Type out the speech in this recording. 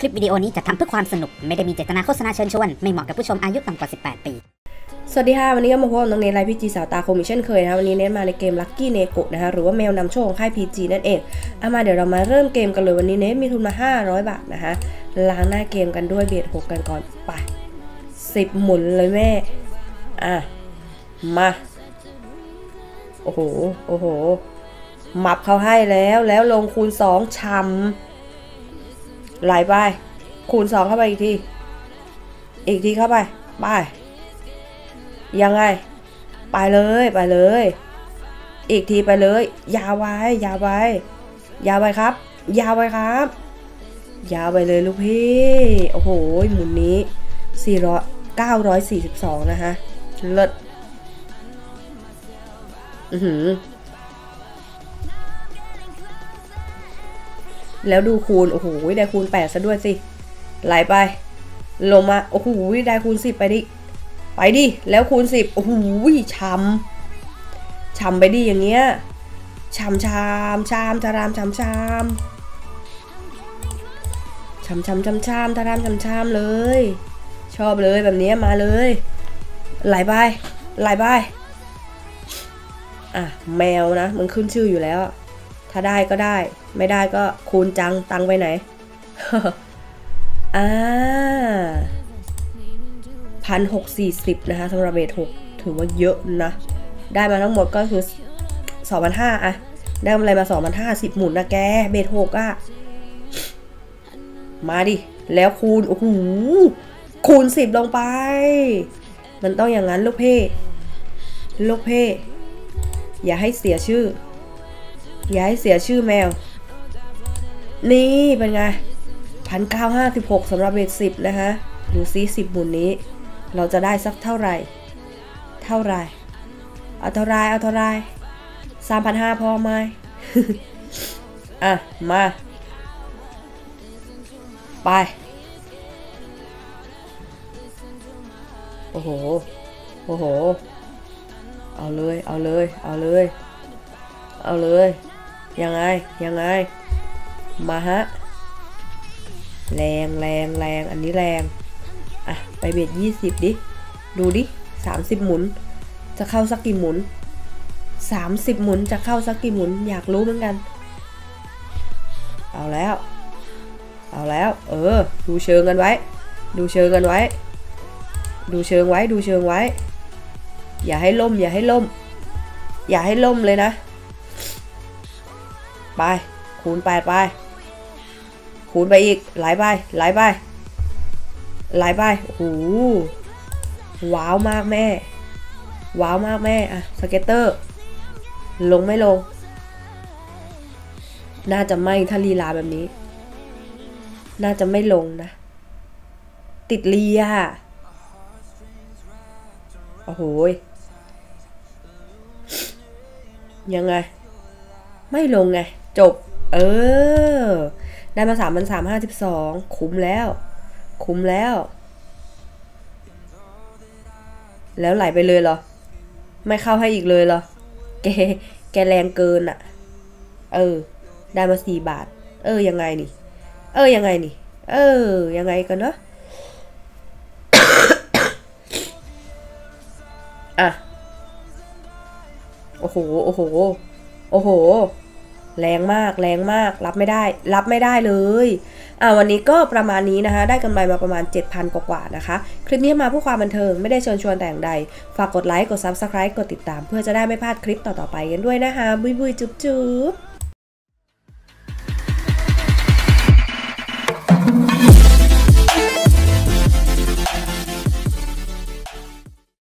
คลิปวิดีโอนี้จัดทำเพื่อความสนุก ไม่ได้มีเจตนาโฆษณาเชิญชวน ไม่เหมาะกับผู้ชมอายุต่ำกว่า 18 ปี สวัสดีค่ะ วันนี้ก็มาพบกับน้องเนทไลพีจีสาวตาคมอีกเช่นเคยนะคะวันนี้เนทมาในเกมลั c กี้เนโกะนะคะหรือว่าแมวนำโชคของค่าย PG นั่นเองเอามาเดี๋ยวเรามาเริ่มเกมกันเลยวันนี้เนทมีทุนมา 500 บาทนะคะล้างหน้าเกมกันด้วย bet 6กันก่อนไป10 หมุนเลยแม่อะมาโอ้โหโอ้โหมับเขาให้แล้วแล้วลงคูณ2ชำ ไหลไป คูณ2เข้าไปอีกที อีกทีเข้าไป ไป ยังไง ไปเลยไปเลย อีกทีไปเลย ยาวไว้ ยาวไว้ ยาวไปครับ ยาวไปครับ ยาวไปเลยลูกพี่ โอ้โห หมุนนี้400 942 นะคะเลิศอือหือ แล้วดูคูณ โอ้โห ได้คูณ8ซะด้วยสิ ไหลไป ลงมา โอ้โห ได้คูณ10ไปดิ ไปดิ แล้วคูณ10โอ้โหช้ำช้ำไปดิอย่างเงี้ยช้ำชามชามจารามชามชามช้ำช้ำช้ำชามทารามช้ำชามเลย ชอบเลยแบบนี้มาเลย ไหลไป ไหลไป อะ แมวนะ มันขึ้นชื่ออยู่แล้ว ถ้าได้ก็ได้ ไม่ได้ก็คูณจังตังไปไหนอ่าพันหกสี่สิบนะคะสำหรับเบทหกถือว่าเยอะนะ ได้มาทั้งหมดก็คือสองพันห้าอะได้กำไรมาสองพันห้าสิบหมุนนะแก เบทหกอะมาดิ แล้วคูณ โอ้โห คูณสิบลงไป มันต้องอย่างนั้นลูกเพ่ลูกเพ่อย่าให้เสียชื่อ อย่าให้เสียชื่อแมว นี่เป็นไงพันเก้าห้าสิบหกสำหรับเบสสิบนะคะดูซิสิบหมุนนี้ เราจะได้สักเท่าไหร่ เท่าไหร่เอาเท่าไรเอาเท่าไรสามพันห้าพอไหมอะ มา ไป โอ้โห โอ้โห เอาเลย เอาเลย เอาเลย เอาเลย ยังไง ยังไง มาฮะ แรงแรงแรงอันนี้แรง อะ ไปเบ็ดยี่สิบดิ ดูดิสามสิบหมุน จะเข้าสักกี่หมุนสามสิบหมุนจะเข้าสักกี่หมุน อยากรู้เหมือนกัน เอาแล้ว เอาแล้ว เออ ดูเชิงกันไว้ ดูเชิงกันไว้ ดูเชิงไว้ ดูเชิงไว้ อย่าให้ล่ม อย่าให้ล่ม อย่าให้ล่มเลยนะ ไป คูณแปดไป คูณไปอีก หลไปไหลไปไหลไปโอ้โหว้าวมากแม่ ว้าวมากแม่อะสเก็ตเตอร์ ลงไม่ลง น่าจะไม่ถ้าลีลาแบบนี้ น่าจะไม่ลงนะ ติดเลียโอ้โหยังไง ไม่ลงไง จบ เออ ได้มาสามพันสามห้าสิบสองคุ้มแล้ว คุ้มแล้ว แล้วไหลไปเลยเหรอ ไม่เข้าให้อีกเลยเหรอ แก แกแรงเกินอะเออ ได้มาสี่บาท เออ ยังไงนี่ เออ ยังไงนี่ เออ ยังไงกันเนาะอะ โอ้โห โอ้โห โอ้โห แรงมากแรงมากรับไม่ได้ รับไม่ได้เลยอ่าวันนี้ก็ประมาณนี้นะคะ ได้กำไรมาประมาณ 7,000 กว่าๆนะคะ คลิปนี้มาเพื่อความบันเทิงไม่ได้เชิญชวนแต่อย่างใด ฝากกดไลค์กด Subscribe กดติดตาม เพื่อจะได้ไม่พลาดคลิปต่อๆไปกันด้วยนะคะบุยบุยจุ๊บจุ๊บ